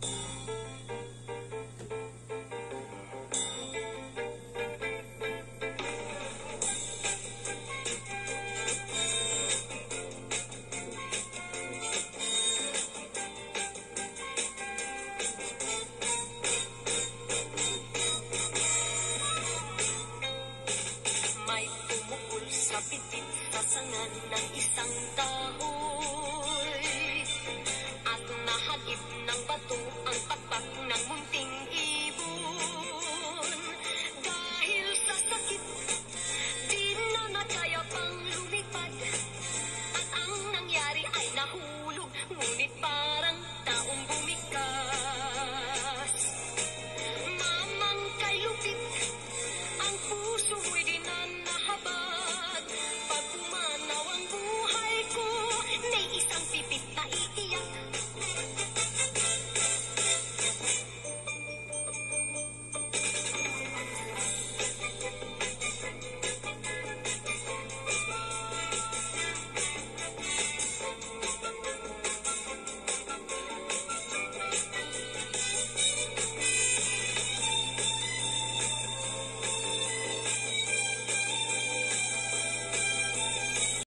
May pumukul sa pitit sa sangan ng isang kahoy. At nahagip ng bato ang pakpak ng munting ibon. Dahil sa sakit, di na nakaya pang lumipad. At ang nangyari ay pa